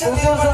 我就说